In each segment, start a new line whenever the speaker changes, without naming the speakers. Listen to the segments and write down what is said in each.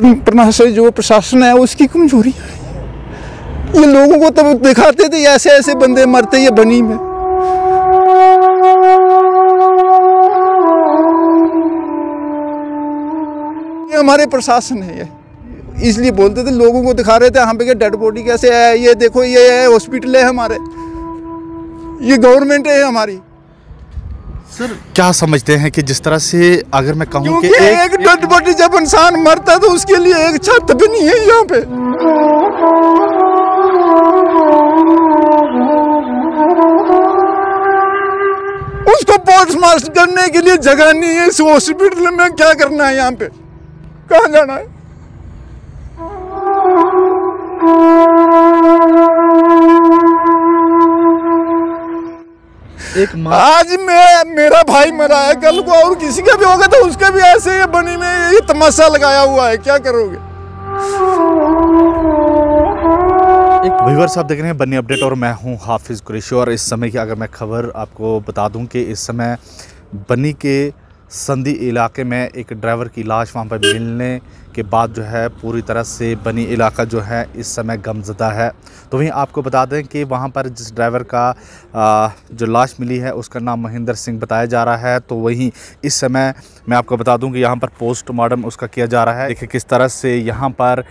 प्रशासन जो प्रशासन है, उसकी कमज़ोरी। है ये लोगों को तब दिखाते थे, ऐसे ऐसे बंदे मरते, ये बनी में। ये हमारे प्रशासन है, ये। इसलिए बोलते थे, लोगों को दिखा रहे थे हम पे डेड बॉडी कैसे है, ये देखो, ये हॉस्पिटल है हमारे। ये गवर्नमेंट है हमारी।
सर। क्या समझते हैं कि जिस तरह से अगर मैं कहूँ कि
एक, एक डेड बॉडी जब इंसान मरता है तो उसके लिए एक छत भी नहीं है यहाँ पे। उसको पोस्टमास्ट करने के लिए जगह नहीं है इस हॉस्पिटल में क्या करना है यहाँ पे? कहाँ जाना है?
एक
आज मैं मेरा भाई मरा है कल को और किसी का भी होगा तो उसका भी ऐसे ये बनी में ये तमाशा लगाया हुआ है क्या करोगे?
एक व्यूवर साहब देख रहे हैं बनी अपडेट और मैं हूँ हाफिज़ कुरैशी और इस समय की अगर मैं खबर आपको बता दूँ कि इस समय बनी के संधि इलाके में एक ड्राइवर की लाश वहाँ पर मिलने के बाद जो है पूरी तरह से बनी इलाका जो है इस समय गमजदा है। तो वहीं आपको बता दें कि वहाँ पर जिस ड्राइवर का जो लाश मिली है, उसका नाम महेंद्र सिंह बताया जा रहा है। तो वहीं इस समय मैं आपको बता दूँ कि यहाँ पर पोस्टमार्टम उसका किया जा रहा है। देखिए किस तरह से यहाँ पर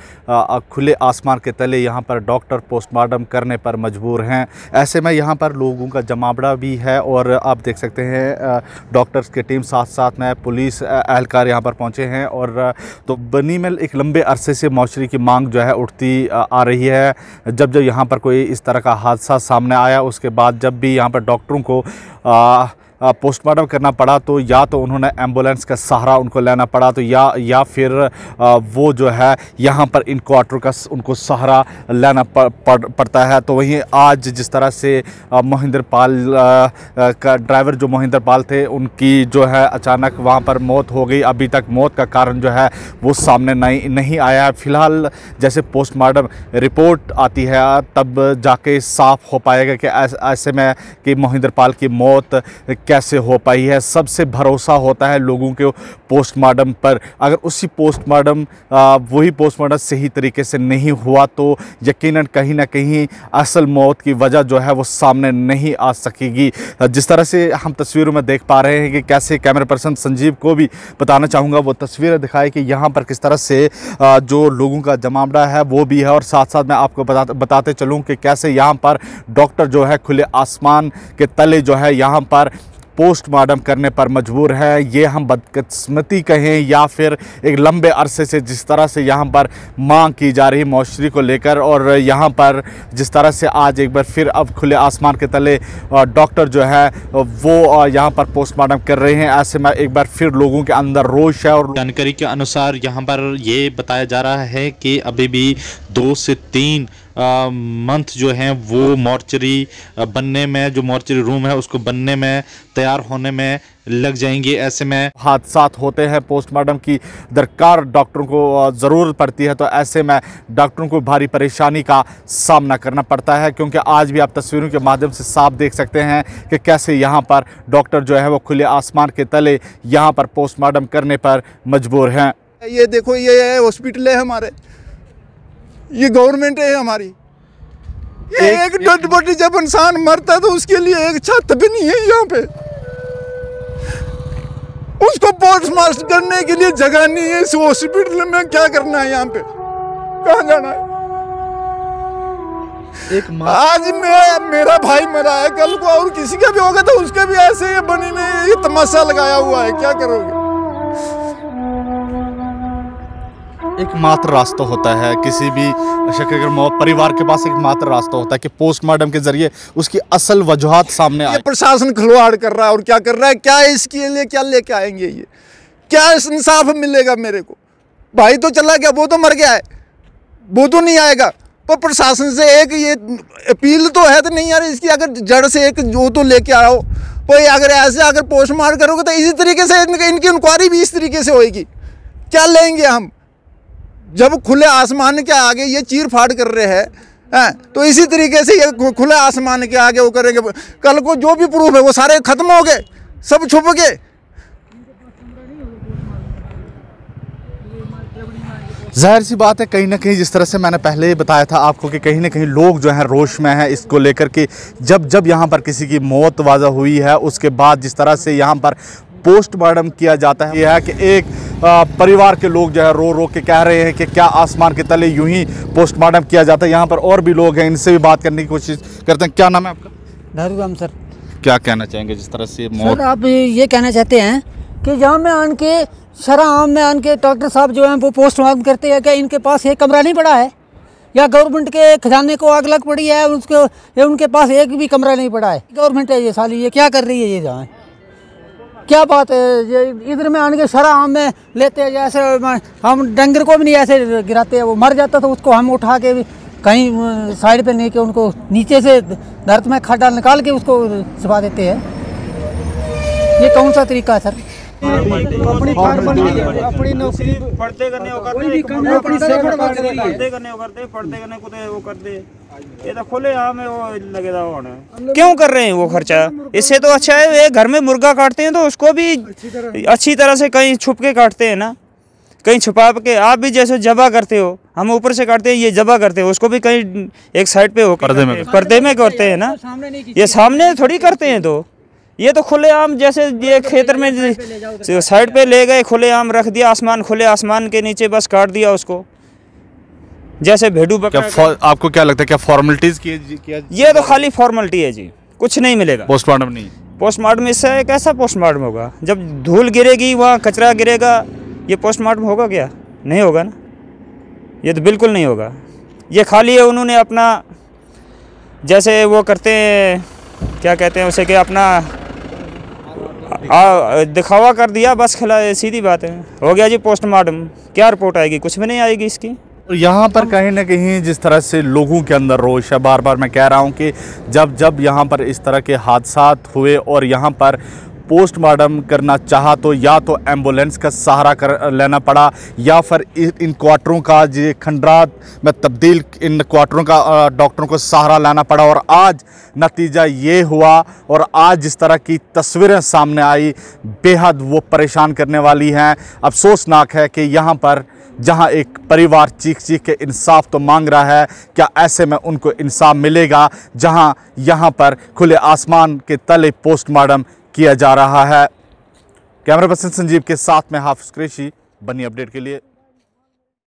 खुले आसमान के तले यहाँ पर डॉक्टर पोस्टमार्टम करने पर मजबूर हैं। ऐसे में यहाँ पर लोगों का जमावड़ा भी है और आप देख सकते हैं डॉक्टर्स की टीम साथ साथ में पुलिस एहलकार यहाँ पर पहुँचे हैं और तो बनी में एक लंबे अरसे से मौशरी की मांग जो है उठती आ रही है। जब जब यहाँ पर कोई इस तरह का हादसा सामने आया, उसके बाद जब भी यहाँ पर डॉक्टरों को पोस्टमार्टम करना पड़ा तो या तो उन्होंने एंबुलेंस का सहारा उनको लेना पड़ा तो या या फिर वो जो है यहाँ पर इन क्वार्टर का उनको सहारा लेना पड़ता है। तो वहीं आज जिस तरह से मोहिंदर पाल का ड्राइवर जो मोहिंदर पाल थे, उनकी जो है अचानक वहाँ पर मौत हो गई। अभी तक मौत का कारण जो है वो सामने नहीं नहीं आया फ़िलहाल जैसे पोस्टमार्टम रिपोर्ट आती है, तब जाके साफ़ हो पाएगा कि ऐसे में कि मोहिंदर पाल की मौत कैसे हो पाई है? सबसे भरोसा होता है लोगों के पोस्टमार्टम पर। अगर उसी पोस्टमार्टम वही पोस्टमार्टम सही तरीके से नहीं हुआ तो यकीनन कहीं ना कहीं असल मौत की वजह जो है वो सामने नहीं आ सकेगी। जिस तरह से हम तस्वीरों में देख पा रहे हैं कि कैसे कैमरा पर्सन संजीव को भी बताना चाहूँगा, वो तस्वीरें दिखाए कि यहाँ पर किस तरह से जो लोगों का जमावड़ा है वो भी है। और साथ साथ मैं आपको बता, बताते चलूँ कि कैसे यहाँ पर डॉक्टर जो है खुले आसमान के तले जो है यहाँ पर पोस्टमार्टम करने पर मजबूर है। ये हम बदकस्मती कहें या फिर एक लंबे अरसे से जिस तरह से यहाँ पर मांग की जा रही मौशरी को लेकर और यहाँ पर जिस तरह से आज एक बार फिर अब खुले आसमान के तले डॉक्टर जो है, वो यहाँ पर पोस्टमार्टम कर रहे हैं। ऐसे में एक बार फिर लोगों के अंदर रोष है और
जानकारी के अनुसार यहाँ पर ये बताया जा रहा है कि अभी भी दो से तीन मंथ जो हैं वो मॉर्चरी बनने में जो मॉर्चरी रूम है उसको बनने में तैयार होने में लग जाएँगे ऐसे में।
हादसा होते हैं पोस्टमार्टम की दरकार डॉक्टरों को ज़रूरत पड़ती है तो ऐसे में डॉक्टरों को भारी परेशानी का सामना करना पड़ता है क्योंकि आज भी आप तस्वीरों के माध्यम से साफ़ देख सकते हैं कि कैसे यहाँ पर डॉक्टर जो है वो खुले आसमान के तले यहाँ पर पोस्टमार्टम करने पर मजबूर हैं।
ये देखो ये हॉस्पिटल है हमारे। ये गवर्नमेंट है हमारी। ये एक, एक डेड बॉडी जब इंसान मरता है तो उसके लिए एक छत भी नहीं है यहाँ पे। उसको पोस्टमास्ट करने के लिए जगह नहीं है इस हॉस्पिटल में क्या करना है यहाँ पे? कहा जाना है? एक आज मैं मेरा भाई मरा है कल को और किसी का भी होगा तो उसके भी ऐसे ये बनी में ये तमाशा लगाया हुआ है क्या करोगे?
एक मात्र रास्ता होता है। किसी भी शक्कर मौत परिवार के पास एक मात्र रास्ता होता है कि पोस्टमार्टम के ज़रिए उसकी असल वजूहत सामने आए।
प्रशासन खिलवाड़ कर रहा है और क्या कर रहा है? क्या इसके लिए क्या लेके आएँगे ये? क्या इंसाफ मिलेगा मेरे को? भाई तो चला गया वो तो मर गया है। वो तो नहीं आएगा। पर प्रशासन से एक ये अपील तो है तो नहीं यार इसकी अगर जड़ से एक जो तो लेके आओ कोई अगर ऐसे अगर पोस्टमार्टम करोगे तो इसी तरीके से इनकी इंक्वायरी भी इस तरीके से होएगी। क्या लेंगे हम? जब खुले आसमान के आगे ये चीर फाड़ कर रहे हैं तो इसी तरीके से ये खुले आसमान के आगे वो करेंगे कल को जो भी प्रूफ है वो सारे खत्म हो गए, सब छुप गए।
ज़ाहिर सी बात है, कहीं ना कहीं जिस तरह से मैंने पहले ही बताया था आपको कि कहीं ना कहीं लोग जो हैं रोश में हैं इसको लेकर के, जब जब यहाँ पर किसी की मौत वाज़ा हुई है, उसके बाद जिस तरह से यहाँ पर पोस्टमार्टम किया जाता है, यह है कि एक परिवार के लोग जो है रो रो के कह रहे हैं कि क्या आसमान के तले यूँ ही पोस्टमार्टम किया जाता है। यहाँ पर और भी लोग हैं इनसे भी बात करने की कोशिश करते हैं। क्या नाम है आपका?
दारू राम सर।
क्या कहना चाहेंगे जिस तरह से मौत
सर आप ये कहना चाहते हैं कि जहाँ में आन के शरा आम में आन के डॉक्टर साहब जो हैं वो पोस्टमार्टम करते हैं। क्या इनके पास एक कमरा नहीं पड़ा है? या गवर्नमेंट के खजाने को आग लग पड़ी है उसके उनके पास एक भी कमरा नहीं पड़ा है? गवर्नमेंट है ये साली ये क्या कर रही है ये जहाँ क्या बात है? ये इधर में आने के शरा आम में लेते हैं जैसे हम डंगर को भी नहीं ऐसे गिराते हैं वो मर जाता तो उसको हम उठा के भी कहीं साइड पे नहीं के उनको नीचे से धरत में खड्डा निकाल के उसको छुपा देते हैं। ये कौन सा तरीका है सर?
अपनी अपनी नौकरी पढ़ते करने वो करते अपनी करने वो करते पढ़ते करने कुते वो करते ये तो खुले आम है वो लगेदा होने। क्यों कर रहे हैं वो खर्चा? इससे तो अच्छा है वे घर में मुर्गा काटते हैं तो उसको भी अच्छी तरह से कहीं छुप के काटते हैं ना। कहीं छुपा के आप भी जैसे जबा करते हो हम ऊपर से काटते हैं ये जबा करते हैं उसको भी कहीं एक साइड पे हो
पर्दे में
पर्दे में करते हैं ना। ये सामने थोड़ी करते हैं तो। ये तो खुले आम जैसे ये खेतर में साइड पे ले गए खुले आम रख दिया आसमान खुले आसमान के नीचे बस काट दिया उसको। जैसे भेड़ू
क्या
बकरा
फॉ- आपको क्या लगता है क्या फॉर्मेलिटीज़ किया
ये तो खाली फॉर्मेलिटी है जी। कुछ नहीं मिलेगा।
पोस्टमार्टम नहीं।
पोस्टमार्टम इससे कैसा पोस्टमार्टम होगा जब धूल गिरेगी वहाँ कचरा गिरेगा ये पोस्टमार्टम होगा क्या? नहीं होगा ना? ये तो बिल्कुल नहीं होगा। ये खाली है उन्होंने अपना जैसे वो करते हैं क्या कहते हैं उसे कि अपना आ, दिखावा कर दिया बस खिला सीधी बात है। हो गया जी पोस्टमार्टम क्या रिपोर्ट आएगी? कुछ भी नहीं आएगी इसकी।
यहाँ पर कहीं ना कहीं जिस तरह से लोगों के अंदर रोष है बार बार मैं कह रहा हूँ कि जब जब यहाँ पर इस तरह के हादसा हुए और यहाँ पर पोस्टमार्टम करना चाहा तो या तो एंबुलेंस का सहारा कर, लेना पड़ा या फिर इन क्वार्टरों का ये खंडरात में तब्दील इन क्वार्टरों का डॉक्टरों को सहारा लेना पड़ा और आज नतीजा ये हुआ और आज जिस तरह की तस्वीरें सामने आई, बेहद वो परेशान करने वाली हैं। अफसोसनाक है कि यहाँ पर जहाँ एक परिवार चीख चीख के इंसाफ तो मांग रहा है, क्या ऐसे में उनको इंसाफ मिलेगा? जहाँ यहाँ पर खुले आसमान के तले पोस्टमार्टम किया जा रहा है। कैमरा पर्सन संजीव के साथ में हाफिज क्रेशी, बनी अपडेट के लिए